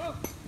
走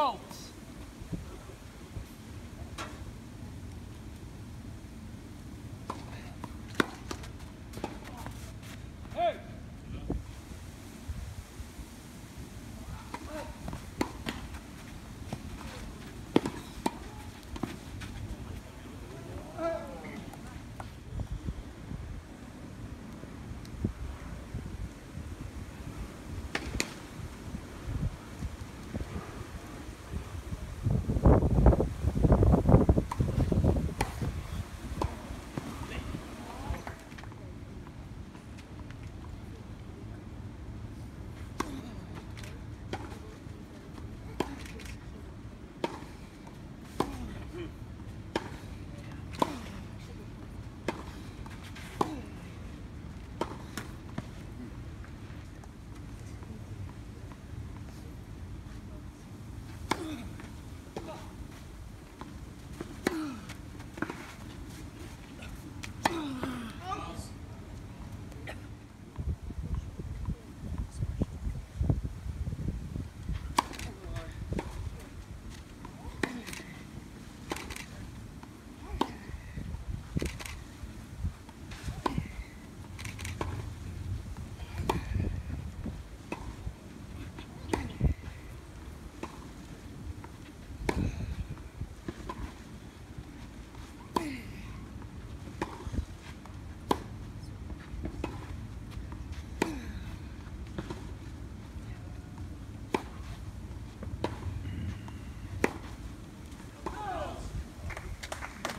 go.